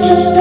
멈춰